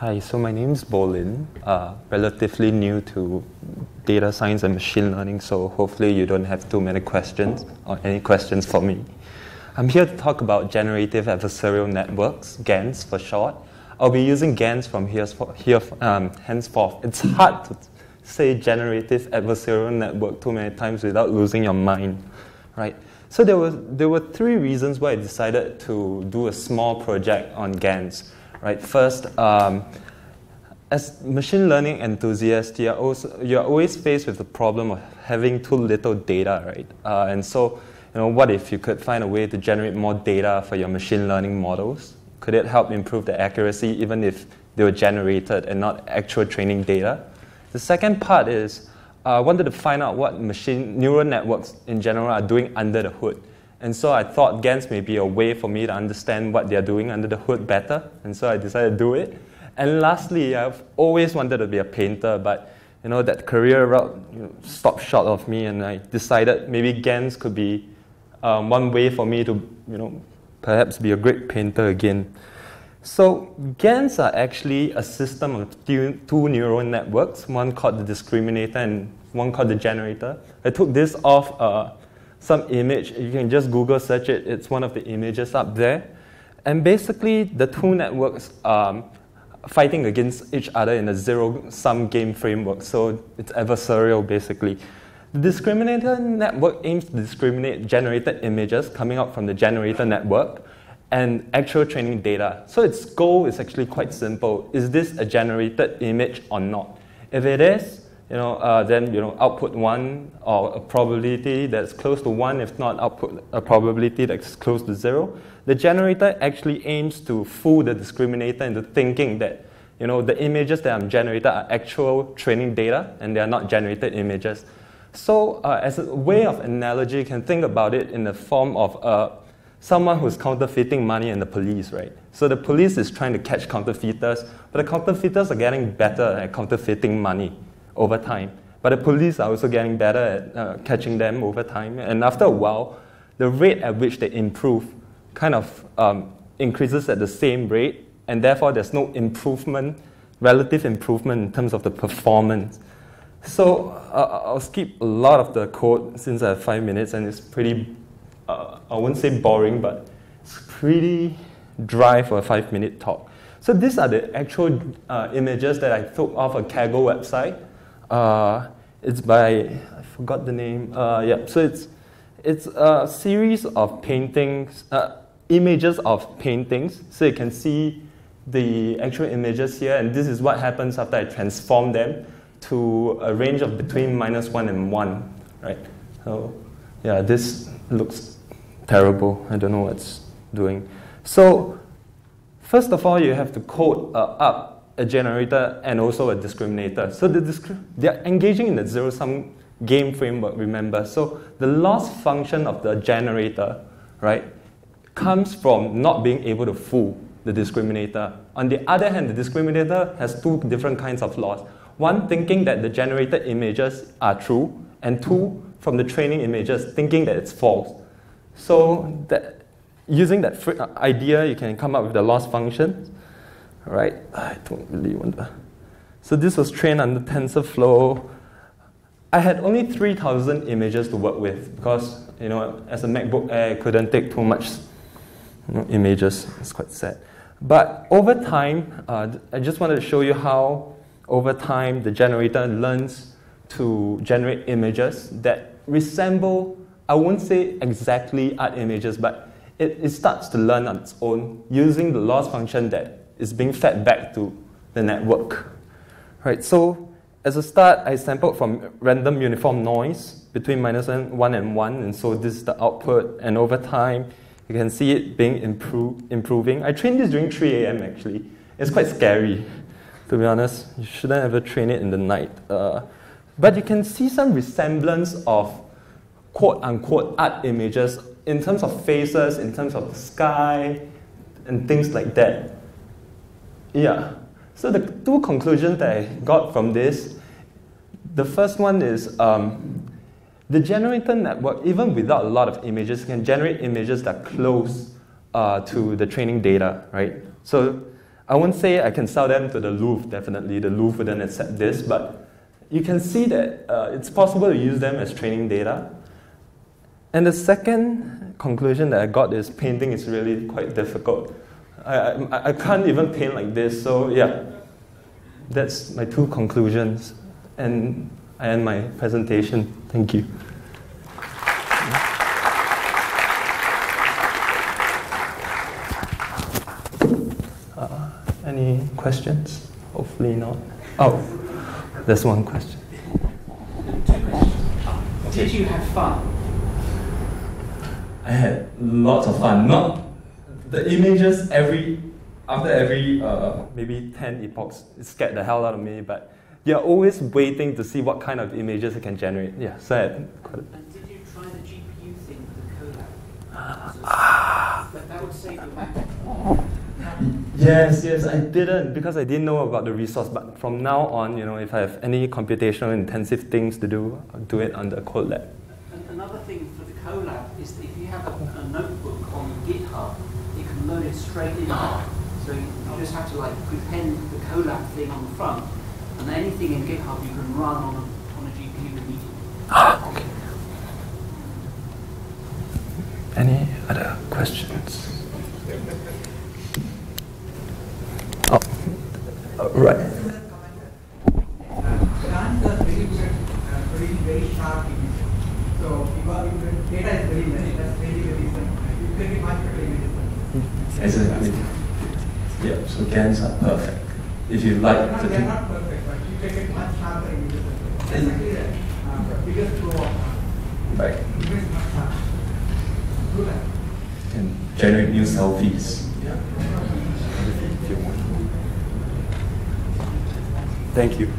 Hi, so my name is Bolin, uh, relatively new to data science and machine learning, so hopefully you don't have too many questions or any questions for me. I'm here to talk about generative adversarial networks, GANs for short. I'll be using GANs from here, here um, henceforth. It's hard to say generative adversarial network too many times without losing your mind, right? So there were, there were three reasons why I decided to do a small project on GANs, right? First, um, as machine learning enthusiasts, you're, also, you're always faced with the problem of having too little data, right? Uh, and so you know, what if you could find a way to generate more data for your machine learning models? Could it help improve the accuracy even if they were generated and not actual training data? The second part is uh, I wanted to find out what machine neural networks in general are doing under the hood. And so I thought GANs may be a way for me to understand what they're doing under the hood better. And so I decided to do it. And lastly, I've always wanted to be a painter, but you know, that career route you know, stopped short of me, and I decided maybe GANs could be um, one way for me to, you know, perhaps be a great painter again. So GANs are actually a system of two, two neural networks, one called the discriminator and one called the generator. I took this off uh, some image. You can just Google search it. It's one of the images up there. And basically, the two networks are fighting against each other in a zero-sum game framework. So it's adversarial, basically. The discriminator network aims to discriminate generated images coming out from the generator network and actual training data. So its goal is actually quite simple. Is this a generated image or not? If it is, you know, uh, then you know, output one or a probability that's close to one, if not output a probability that's close to zero. The generator actually aims to fool the discriminator into thinking that you know, the images that I'm generated are actual training data and they are not generated images. So uh, as a way of analogy, you can think about it in the form of uh, someone who's counterfeiting money and the police, right? So the police is trying to catch counterfeiters, but the counterfeiters are getting better at counterfeiting money over time. But the police are also getting better at uh, catching them over time. And after a while, the rate at which they improve kind of um, increases at the same rate, and therefore there's no improvement, relative improvement in terms of the performance so uh, I'll skip a lot of the code since I have five minutes and it's pretty, uh, I wouldn't say boring, but it's pretty dry for a five minute talk. So these are the actual uh, images that I took off a Kaggle website. Uh, it's by, I forgot the name, uh, yeah, so it's, it's a series of paintings, uh, images of paintings. So you can see the actual images here, and this is what happens after I transform them to a range of between minus 1 and 1, right? So yeah, this looks terrible. I don't know what's doing. So first of all, you have to code uh, up a generator and also a discriminator. So the they're engaging in the zero-sum game framework, remember. So the loss function of the generator, right, comes from not being able to fool the discriminator. On the other hand, the discriminator has two different kinds of loss. One, thinking that the generated images are true, and two, from the training images, thinking that it's false. So that, using that uh, idea, you can come up with the loss function, right? I don't really want to. So this was trained under TensorFlow. I had only 3,000 images to work with because, you know, as a MacBook Air, I couldn't take too much you know, images. It's quite sad. But over time, uh, I just wanted to show you how over time, the generator learns to generate images that resemble, I won't say exactly art images, but it, it starts to learn on its own using the loss function that is being fed back to the network. Right, so as a start, I sampled from random uniform noise between minus 1 and 1, and so this is the output, and over time, you can see it being improving. I trained this during 3 a.m. actually. It's quite scary to be honest. You shouldn't ever train it in the night. Uh, but you can see some resemblance of quote unquote art images in terms of faces, in terms of the sky, and things like that. Yeah. So the two conclusions that I got from this, the first one is um, the generator network, even without a lot of images, can generate images that close uh, to the training data, right? So I won't say I can sell them to the Louvre, definitely. The Louvre wouldn't accept this, but you can see that uh, it's possible to use them as training data. And the second conclusion that I got is painting is really quite difficult. I, I, I can't even paint like this, so yeah, that's my two conclusions. And I end my presentation. Thank you. Uh, any questions? Hopefully not. Oh, there's one question. Two questions. Did you have fun? I had lots of fun. Not the images every after every uh, maybe ten epochs it scared the hell out of me, but you're always waiting to see what kind of images it can generate. Yeah, so I had quite a- And did you try the GPU thing with the Colab? But that would save your. Yes, yes, I didn't because I didn't know about the resource. But from now on, you know, if I have any computational intensive things to do, I'll do it on the Colab. And another thing for the Colab is that if you have a, a notebook on GitHub, you can load it straight in. So you, just have to like prepend the Colab thing on the front, and anything in GitHub you can run on a, on a GPU immediately. Any other questions? Oh, uh, right. Plants are very good, uh, very, very sharp image. So if you- if the data is very less, that's really the reason. You can get much better images. Exactly. Yeah, so GANs are perfect. If you like They're not, the they're not perfect, but you can get much sharper images. That's actually the uh, biggest pro of uh, right, image much sharper. Do that. can generate new selfies. Thank you.